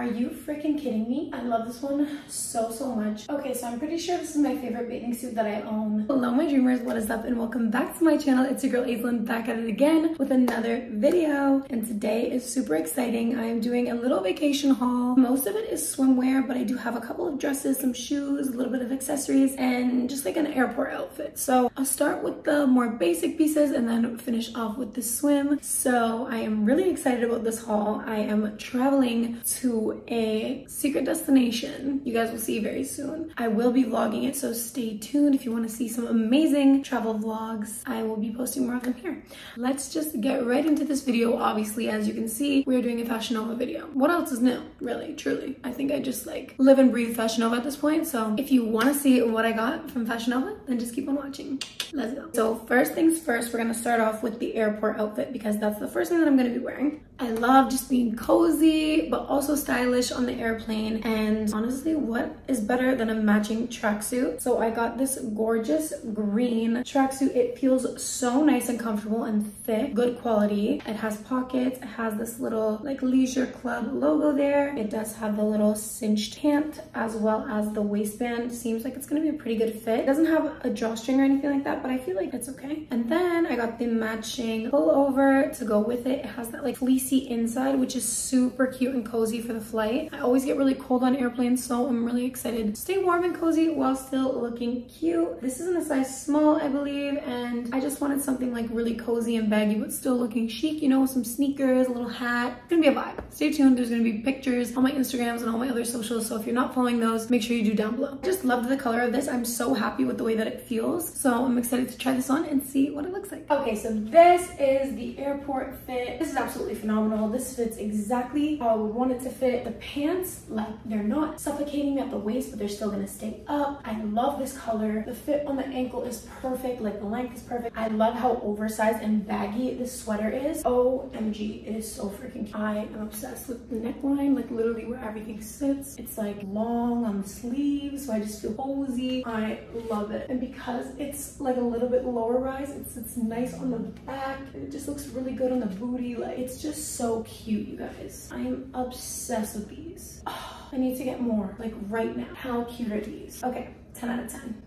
Are you freaking kidding me? I love this one so, so much. Okay, so I'm pretty sure this is my favorite bathing suit that I own. Hello, my dreamers. What is up? And welcome back to my channel. It's your girl, Aislinn, back at it again with another video. And today is super exciting. I am doing a little vacation haul. Most of it is swimwear, but I do have a couple of dresses, some shoes, a little bit of accessories, and just like an airport outfit. So I'll start with the more basic pieces and then finish off with the swim. So I am really excited about this haul. I am traveling to a secret destination you guys will see very soon. I will be vlogging it, so stay tuned if you want to see some amazing travel vlogs. I will be posting more of them here. Let's just get right into this video. Obviously, as you can see, we're doing a Fashion Nova video. What else is new? Really, truly. I think I just like live and breathe Fashion Nova at this point. So if you want to see what I got from Fashion Nova, then just keep on watching. Let's go. So first things first, we're gonna start off with the airport outfit because that's the first thing that I'm gonna be wearing. I love just being cozy, but also stylish on the airplane. And honestly, what is better than a matching tracksuit? So I got this gorgeous green tracksuit. It feels so nice and comfortable and thick, good quality. It has pockets. It has this little like leisure club logo there. It does have the little cinched pant as well as the waistband. Seems like it's gonna be a pretty good fit. It doesn't have a drawstring or anything like that, but I feel like it's okay. And then I got the matching pullover to go with it. It has that like fleecy inside, which is super cute and cozy for the flight. I always get really cold on airplanes, so I'm really excited stay warm and cozy while still looking cute. This is in a size small, I believe, and I just wanted something like really cozy and baggy, but still looking chic, you know, some sneakers, a little hat. It's gonna be a vibe. Stay tuned, there's gonna be pictures on my Instagrams and all my other socials, so if you're not following those, make sure you do down below. Just loved the color of this. I'm so happy with the way that it feels, so I'm excited to try this on and see what it looks like. Okay, so this is the airport fit. This is absolutely phenomenal. This fits exactly how I would want it to fit. The pants, like, they're not suffocating at the waist, but they're still gonna stay up. I love this color. The fit on the ankle is perfect. Like, the length is perfect. I love how oversized and baggy this sweater is. OMG, it is so freaking cute. I am obsessed with the neckline, like literally where everything sits. It's like long on the sleeves, so I just feel cozy. I love it. And because it's like a little bit lower rise, it's, it's nice on the back. It just looks really good on the booty. Like, it's just so cute, you guys. I am obsessed with these. Oh, I need to get more, like right now. How cute are these? Okay, 10 out of 10.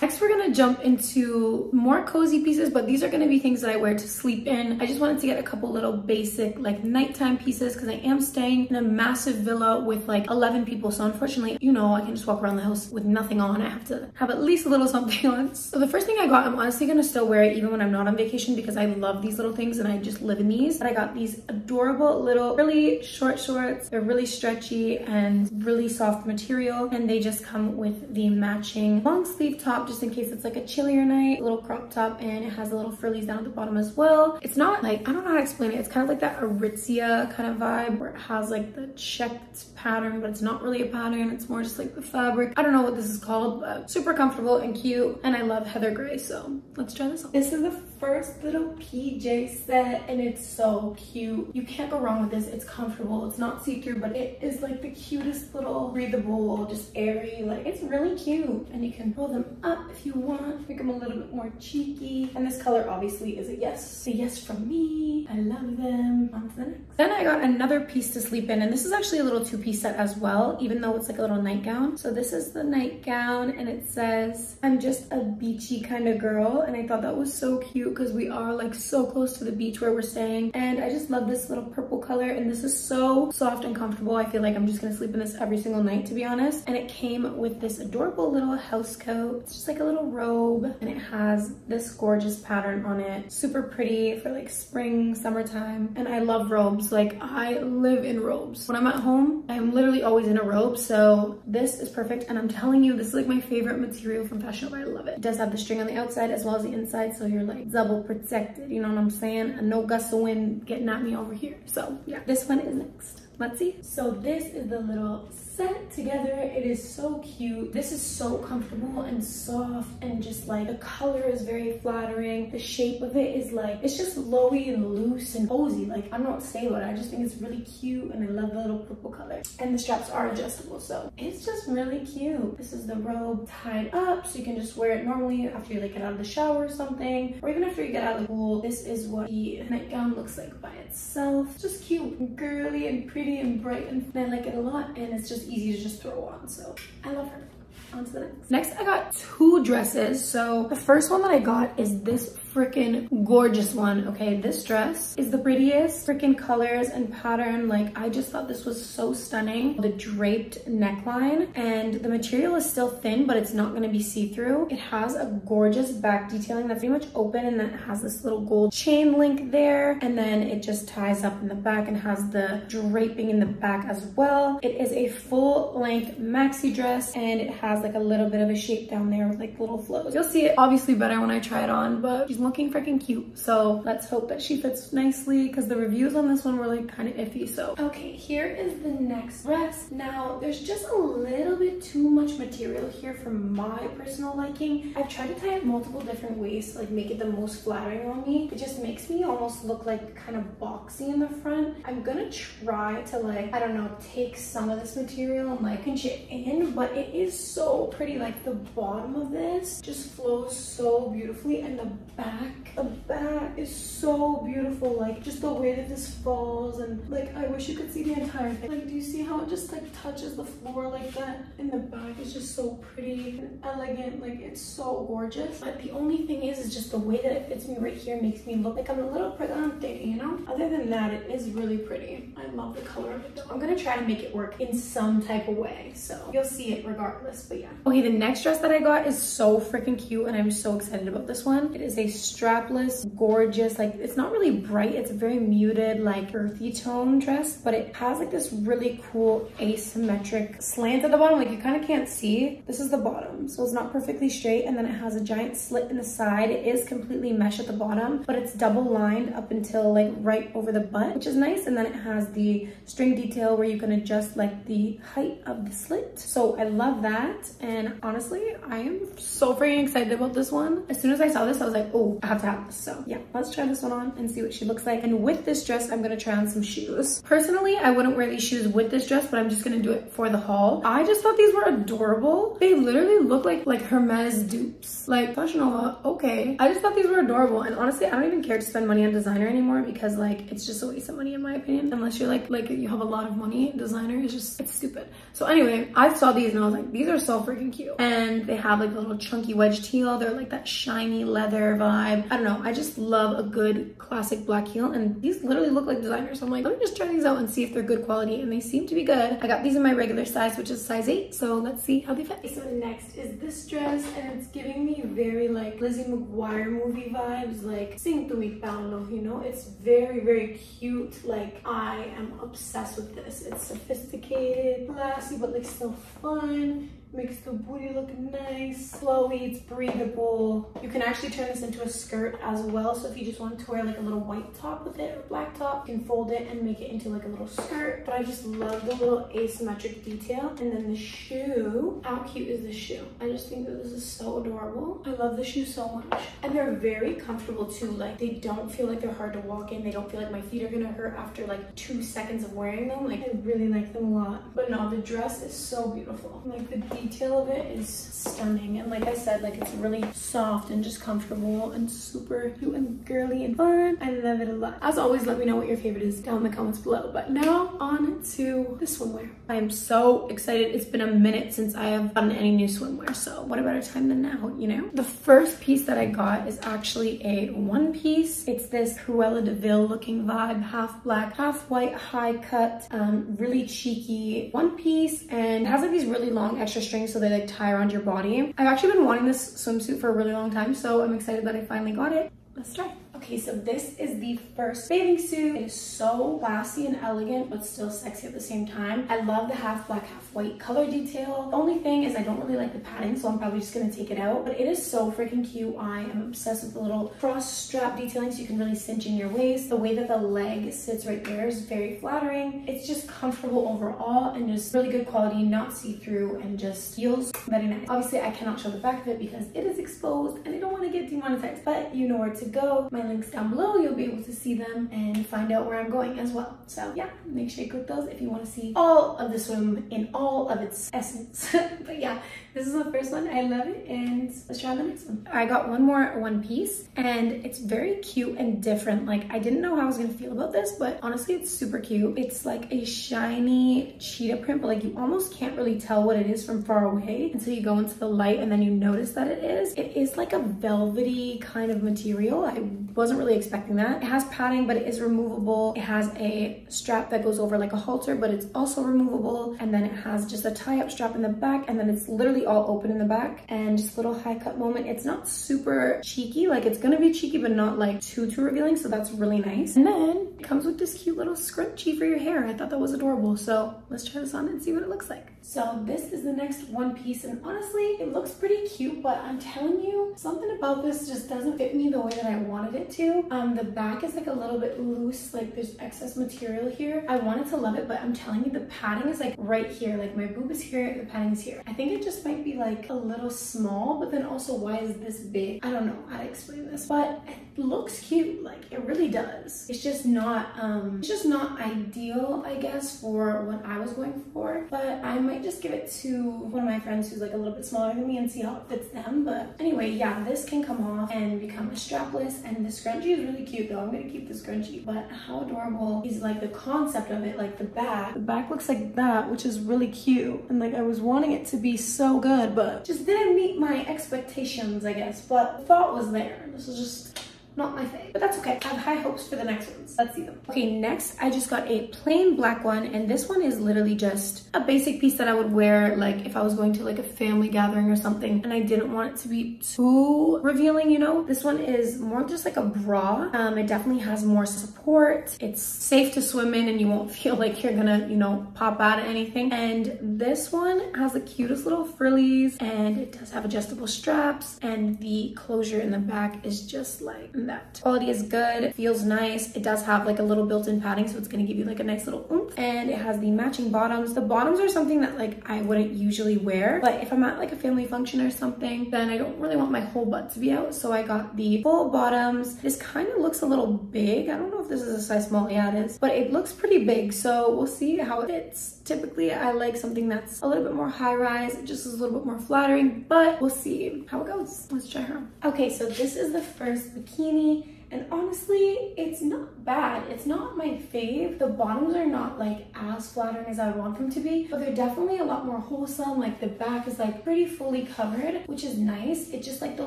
Next, we're gonna jump into more cozy pieces, but these are gonna be things that I wear to sleep in. I just wanted to get a couple little basic like nighttime pieces because I am staying in a massive villa with like 11 people. So unfortunately, you know, I can just walk around the house with nothing on. I have to have at least a little something on. So the first thing I got, I'm honestly gonna still wear it even when I'm not on vacation because I love these little things and I just live in these. But I got these adorable little really short shorts. They're really stretchy and really soft material and they just come with the matching long sleeve top just in case it's like a chillier night, little crop top, and it has a little frillies down at the bottom as well. It's not like, I don't know how to explain it. It's kind of like that Aritzia kind of vibe where it has like the checked pattern, but it's not really a pattern. It's more just like the fabric. I don't know what this is called, but super comfortable and cute. And I love heather gray, so let's try this on. This is the first little PJ set and it's so cute. You can't go wrong with this. It's comfortable. It's not see-through, but it is like the cutest little breathable, just airy. Like it's really cute. And you can roll them up if you want. Make them a little bit more cheeky. And this color obviously is a yes. A yes from me. I love them. On to the next. Then I got another piece to sleep in and this is actually a little two-piece set as well, even though it's like a little nightgown. So this is the nightgown and it says, I'm just a beachy kind of girl. And I thought that was so cute because we are like so close to the beach where we're staying. And I just love this little purple color and this is so soft and comfortable. I feel like I'm just gonna sleep in this every single night to be honest. And it came with this adorable little house coat. It's just like a little robe and it has this gorgeous pattern on it. Super pretty for like spring, summertime. And I love robes. Like I live in robes. When I'm at home, I'm literally always in a robe. So this is perfect. And I'm telling you, this is like my favorite material from Fashion Nova. I love it. It does have the string on the outside as well as the inside. So you're like double protected. You know what I'm saying? And no gust of wind getting at me over here. So yeah, this one is next. Let's see. So this is the little set together. It is so cute. This is so comfortable and soft and just like the color is very flattering. The shape of it is like, it's just flowy and loose and cozy. Like, I don't know what. I just think it's really cute and I love the little purple color. And the straps are adjustable, so it's just really cute. This is the robe tied up so you can just wear it normally after you like get out of the shower or something, or even after you get out of the pool. This is what the nightgown looks like by itself. Just cute and girly and pretty and bright and I like it a lot and it's just easy to just throw on. So I love her on to the next. Next, I got two dresses. So the first one that I got is this freaking gorgeous one, okay? This dress is the prettiest freaking colors and pattern. Like, I just thought this was so stunning. The draped neckline and the material is still thin, but it's not gonna be see-through. It has a gorgeous back detailing that's pretty much open and then it has this little gold chain link there. And then it just ties up in the back and has the draping in the back as well. It is a full length maxi dress and it has like a little bit of a shape down there with like little flows. You'll see it obviously better when I try it on, but looking freaking cute. So let's hope that she fits nicely because the reviews on this one were like kind of iffy. So, okay, here is the next dress. Now, there's just a little bit too much material here for my personal liking. I've tried to tie it multiple different ways to like make it the most flattering on me. It just makes me almost look like kind of boxy in the front. I'm gonna try to like, I don't know, take some of this material and like pinch it in, but it is so pretty. Like the bottom of this just flows so beautifully and the back, the back is so beautiful. Like just the way that this falls and like I wish you could see the entire thing. Like do you see how it just like touches the floor like that? And the back is just so pretty and elegant. Like it's so gorgeous. But the only thing is, is just the way that it fits me right here makes me look like I'm a little pregante, you know? Other than that, it is really pretty. I love the color of it though. I'm gonna try to make it work in some type of way. So you'll see it regardless, but yeah. Okay, the next dress that I got is so freaking cute and I'm so excited about this one. It is a strapless, gorgeous, like it's not really bright. It's a very muted, like earthy tone dress, but it has like this really cool asymmetric slant at the bottom. Like you kind of can't see. This is the bottom. So it's not perfectly straight. And then it has a giant slit in the side. It is completely mesh at the bottom, but it's double lined up until like right over the butt, which is nice. And then it has the string detail where you can adjust like the height of the slit. So I love that. And honestly, I am so freaking excited about this one. As soon as I saw this, I was like, oh, I have to have this. So yeah, let's try this one on and see what she looks like. And with this dress, I'm gonna try on some shoes. Personally, I wouldn't wear these shoes with this dress, but I'm just gonna do it for the haul. I just thought these were adorable. They literally look like like Hermes dupes. Like Fashion Nova, okay. I just thought these were adorable. And honestly, I don't even care to spend money on designer anymore because like it's just a waste of money in my opinion. Unless you're like like you have a lot of money, designer is just it's stupid. So anyway, I saw these and I was like, these are so freaking cute. And they have like a little chunky wedge heel. They're like that shiny leather vibe. I don't know. I just love a good classic black heel. And these literally look like designers. So I'm like, let me just try these out and see if they're good quality. And they seem to be good. I got these in my regular size, which is size 8. So let's see how they fit. So next is this dress. And it's giving me very like Lizzie McGuire movie vibes. Like, sing to me, Paolo, you know? It's very, very cute. Like, I am obsessed with this. It's sophisticated, classy, but like still fun makes the booty look nice flowy it's breathable. You can actually turn this into a skirt as well so if you just want to wear like a little white top with it or black top you can fold it and make it into like a little skirt. But i just love the little asymmetric detail. And then the shoe. How cute is this shoe? I just think that this is so adorable. I love the shoe so much. And they're very comfortable too. Like they don't feel like they're hard to walk in. They don't feel like my feet are gonna hurt after like two seconds of wearing them. Like i really like them a lot. But no the dress is so beautiful. Like the detail of it is stunning. And like I said, like it's really soft and just comfortable and super cute and girly and fun. I love it a lot. As always, let me know what your favorite is down in the comments below. But now on to the swimwear. I am so excited. It's been a minute since I have done any new swimwear. So what a better time than now, you know? The first piece that I got is actually a one piece. It's this Cruella de looking vibe, half black, half white, high cut, um, really cheeky one piece. And has like these really long extra strings so they like tie around your body. I've actually been wanting this swimsuit for a really long time, so I'm excited that I finally got it. Let's try. Okay, so this is the first bathing suit. It is so classy and elegant, but still sexy at the same time. I love the half black, half white color detail. The only thing is I don't really like the padding, so I'm probably just gonna take it out, but it is so freaking cute. I am obsessed with the little cross strap detailing so you can really cinch in your waist. The way that the leg sits right there is very flattering. It's just comfortable overall and just really good quality, not see-through, and just feels very nice. Obviously, I cannot show the back of it because it is exposed and I don't wanna get demonetized, but you know where to go. My links down below. You'll be able to see them and find out where I'm going as well. So yeah, make sure you click those if you want to see all of the swim in all of its essence. but yeah, this is the first one. I love it and let's try the next one. I got one more one piece and it's very cute and different. Like I didn't know how I was gonna feel about this, but honestly it's super cute. It's like a shiny cheetah print, but like you almost can't really tell what it is from far away until you go into the light and then you notice that it is. It is like a velvety kind of material. I wasn't really expecting that. It has padding, but it is removable. It has a strap that goes over like a halter, but it's also removable. And then it has just a tie up strap in the back and then it's literally all open in the back and just a little high cut moment. It's not super cheeky, like it's gonna be cheeky, but not like too, too revealing. So that's really nice. And then it comes with this cute little scrunchie for your hair. I thought that was adorable. So let's try this on and see what it looks like. So this is the next one piece and honestly, it looks pretty cute, but I'm telling you, something about this just doesn't fit me the way that I wanted it to. Um, the back is like a little bit loose, like there's excess material here. I wanted to love it, but I'm telling you, the padding is like right here. Like my boob is here, the padding is here. I think it just might be like a little small, but then also why is this big? I don't know how to explain this, but it looks cute. Like it really does. It's just not, um, it's just not ideal, I guess, for what I was going for, but I might just give it to one of my friends who's like a little bit smaller than me and see how it fits them. But anyway, yeah, this can come off and become a strapless and the scrunchie is really cute though. I'm gonna keep the scrunchie, but how adorable is like the concept of it, like the back. The back looks like that, which is really cute. And like I was wanting it to be so good, but just didn't meet my expectations, I guess. But the thought was there. This is just not my thing, but that's okay. I have high hopes for the next ones. Let's see them. Okay, next I just got a plain black one and this one is literally just a basic piece that I would wear like if I was going to like a family gathering or something and I didn't want it to be too revealing, you know? This one is more just like a bra. Um, it definitely has more support. It's safe to swim in and you won't feel like you're gonna, you know, pop out of anything. And this one has the cutest little frillies and it does have adjustable straps and the closure in the back is just like that. Quality is good, feels nice. It does have like a little built-in padding, so it's gonna give you like a nice little oomph. And it has the matching bottoms. The bottoms are something that like I wouldn't usually wear, but if I'm at like a family function or something, then I don't really want my whole butt to be out. So I got the full bottoms. This kind of looks a little big. I don't know if this is a size small. Yeah, it is, but it looks pretty big. So we'll see how it fits. Typically, I like something that's a little bit more high rise. Just a little bit more flattering, but we'll see how it goes. Let's try her. Okay, so this is the first bikini and honestly, it's not bad. It's not my fave. The bottoms are not like as flattering as I want them to be, but they're definitely a lot more wholesome. Like the back is like pretty fully covered, which is nice. It's just like the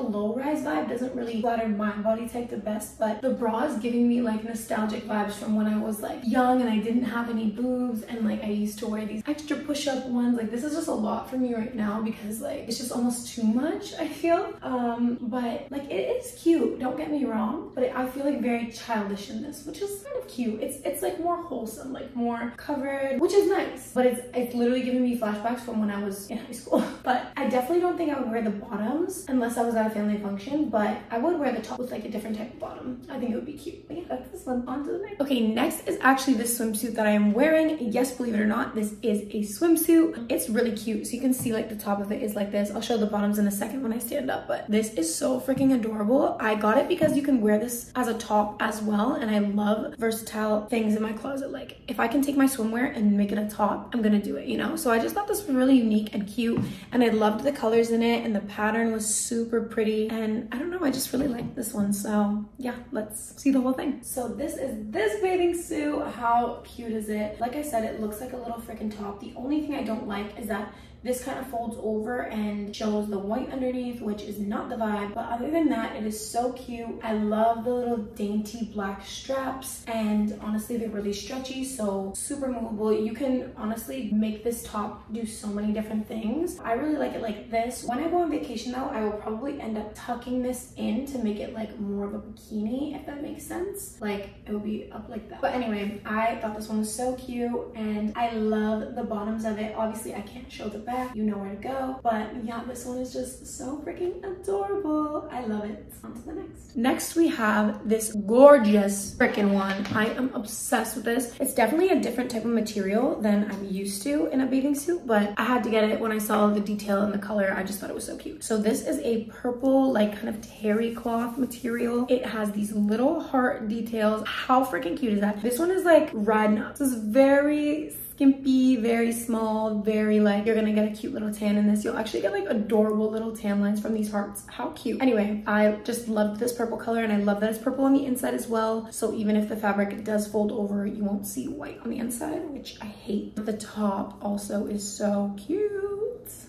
low rise vibe doesn't really flatter my body type the best, but the bra is giving me like nostalgic vibes from when I was like young and I didn't have any boobs and like I used to wear these extra push-up ones. Like this is just a lot for me right now because like it's just almost too much, I feel. Um, but like it is cute, don't get me wrong, but it I feel like very childish in this, which is kind of cute. It's it's like more wholesome, like more covered, which is nice. But it's it's literally giving me flashbacks from when I was in high school. But I definitely don't think I would wear the bottoms unless I was at a family function. But I would wear the top with like a different type of bottom. I think it would be cute. But yeah, that's this one. On to the next. Okay, next is actually this swimsuit that I am wearing. Yes, believe it or not, this is a swimsuit. It's really cute. So you can see like the top of it is like this. I'll show the bottoms in a second when I stand up. But this is so freaking adorable. I got it because you can wear this as a top as well. And I love versatile things in my closet. Like if I can take my swimwear and make it a top, I'm gonna do it, you know? So I just thought this was really unique and cute. And I loved the colors in it and the pattern was super pretty. And I don't know, I just really like this one. So yeah, let's see the whole thing. So this is this bathing suit. How cute is it? Like I said, it looks like a little freaking top. The only thing I don't like is that this kind of folds over and shows the white underneath, which is not the vibe. But other than that, it is so cute. I love the little dainty black straps and honestly, they're really stretchy, so super movable. You can honestly make this top do so many different things. I really like it like this. When I go on vacation though, I will probably end up tucking this in to make it like more of a bikini, if that makes sense. Like it would be up like that. But anyway, I thought this one was so cute and I love the bottoms of it. Obviously, I can't show the back back, you know where to go. But yeah, this one is just so freaking adorable. I love it. On to the next. Next, we have this gorgeous freaking one. I am obsessed with this. It's definitely a different type of material than I'm used to in a bathing suit, but I had to get it when I saw the detail and the color. I just thought it was so cute. So this is a purple, like kind of terry cloth material. It has these little heart details. How freaking cute is that? This one is like red. This is very skimpy, very small, very like, you're gonna get a cute little tan in this. You'll actually get like adorable little tan lines from these hearts. How cute. Anyway, I just love this purple color and I love that it's purple on the inside as well. So even if the fabric does fold over, you won't see white on the inside, which I hate. The top also is so cute.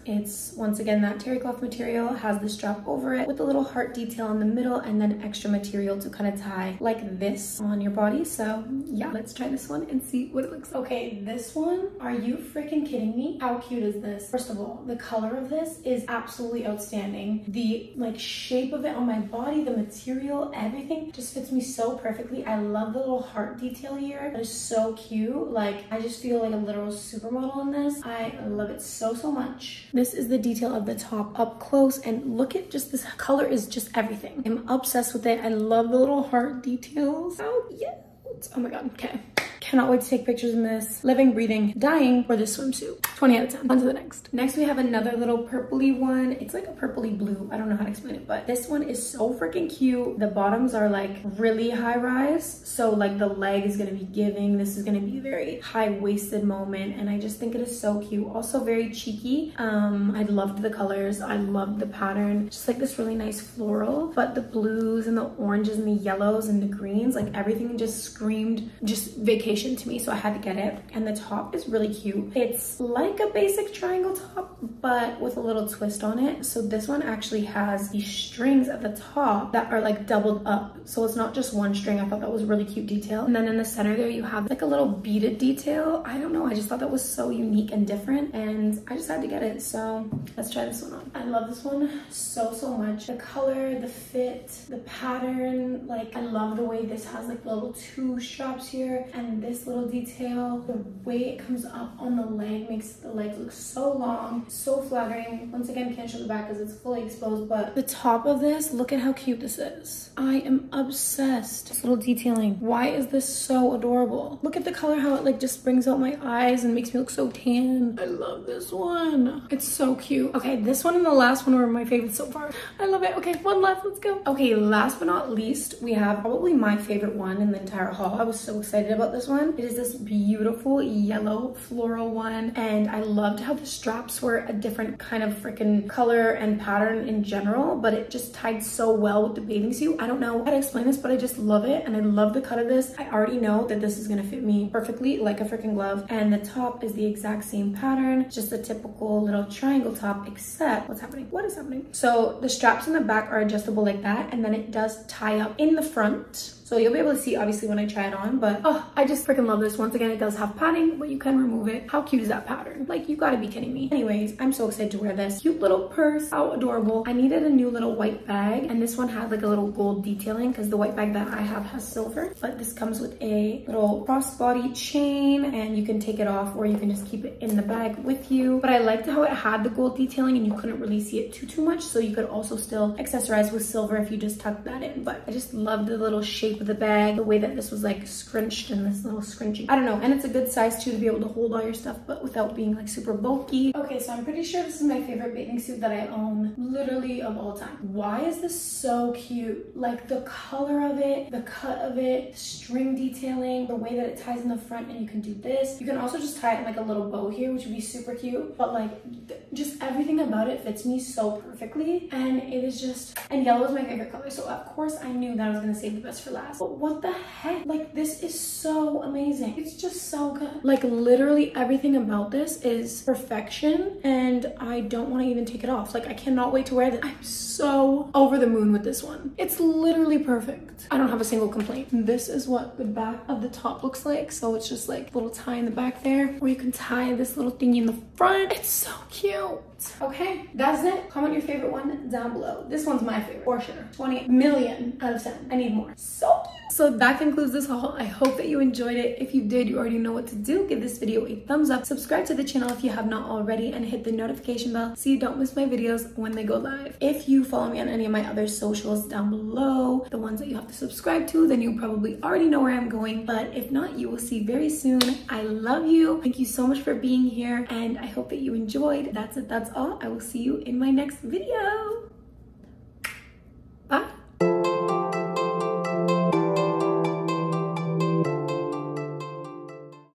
It's once again that terry cloth material, has the strap over it with a little heart detail in the middle and then extra material to kind of tie like this on your body. So yeah, let's try this one and see what it looks like. Okay, this one, are you freaking kidding me? How cute is this? First of all, the color of this is absolutely outstanding. The like shape of it on my body, the material, everything just fits me so perfectly. I love the little heart detail here. Is so cute. Like I just feel like a literal supermodel in this. I love it so, so much. This is the detail of the top up close and look at just this color is just everything. I'm obsessed with it. I love the little heart details. Oh, yeah. Oh my God, okay. Cannot wait to take pictures in this. Living, breathing, dying for this swimsuit. 20 out of 10. On to the next. Next, we have another little purpley one. It's like a purpley blue. I don't know how to explain it, but this one is so freaking cute. The bottoms are like really high rise. So like the leg is gonna be giving. This is gonna be a very high-waisted moment. And I just think it is so cute. Also very cheeky. Um, I loved the colors. I loved the pattern. Just like this really nice floral. But the blues and the oranges and the yellows and the greens, like everything just screamed just vacation to me, so I had to get it. And the top is really cute. It's like a basic triangle top, but with a little twist on it. So this one actually has these strings at the top that are like doubled up. So it's not just one string. I thought that was really cute detail. And then in the center there, you have like a little beaded detail. I don't know. I just thought that was so unique and different. And I just had to get it. So let's try this one on. I love this one so, so much. The color, the fit, the pattern. Like I love the way this has like little two straps here and this little detail, the way it comes up on the leg makes the legs look so long, so flattering. Once again, can't show the back because it's fully exposed, but the top of this, look at how cute this is. I am obsessed. This little detailing. Why is this so adorable? Look at the color, how it like just brings out my eyes and makes me look so tan. I love this one. It's so cute. Okay, this one and the last one were my favorites so far. I love it. Okay, one last, let's go. Okay, last but not least, we have probably my favorite one in the entire haul. I was so excited about this one. It is this beautiful yellow floral one. And I loved how the straps were different kind of freaking color and pattern in general, but it just tied so well with the bathing suit. I don't know how to explain this, but I just love it. And I love the cut of this. I already know that this is gonna fit me perfectly like a freaking glove. And the top is the exact same pattern, just a typical little triangle top, except what's happening? What is happening? So the straps in the back are adjustable like that. And then it does tie up in the front so you'll be able to see obviously when I try it on, but oh, I just freaking love this. Once again, it does have padding, but you can remove it. How cute is that pattern? Like you gotta be kidding me. Anyways, I'm so excited to wear this. Cute little purse, how adorable. I needed a new little white bag and this one had like a little gold detailing because the white bag that I have has silver, but this comes with a little crossbody chain and you can take it off or you can just keep it in the bag with you. But I liked how it had the gold detailing and you couldn't really see it too, too much. So you could also still accessorize with silver if you just tuck that in. But I just love the little shape of the bag, the way that this was like scrunched in this little scrunchie. I don't know. And it's a good size too to be able to hold all your stuff, but without being like super bulky. Okay, so I'm pretty sure this is my favorite bathing suit that I own literally of all time. Why is this so cute? Like the color of it, the cut of it, string detailing, the way that it ties in the front and you can do this. You can also just tie it in like a little bow here, which would be super cute. But like just everything about it fits me so perfectly. And it is just, and yellow is my favorite color. So of course I knew that I was gonna save the best for last. But what the heck? Like this is so amazing. It's just so good. Like literally everything about this is perfection and I don't want to even take it off. Like I cannot wait to wear this. I'm so over the moon with this one. It's literally perfect. I don't have a single complaint. This is what the back of the top looks like. So it's just like little tie in the back there or you can tie this little thingy in the front. It's so cute. Tchau! Okay, that's it. Comment your favorite one down below. This one's my favorite for sure. 20 million out of 10. I need more. So cute. So that concludes this haul. I hope that you enjoyed it. If you did, you already know what to do. Give this video a thumbs up. Subscribe to the channel if you have not already and hit the notification bell so you don't miss my videos when they go live. If you follow me on any of my other socials down below, the ones that you have to subscribe to, then you probably already know where I'm going. But if not, you will see very soon. I love you. Thank you so much for being here and I hope that you enjoyed. That's it. That's all. I will see you in my next video. Bye.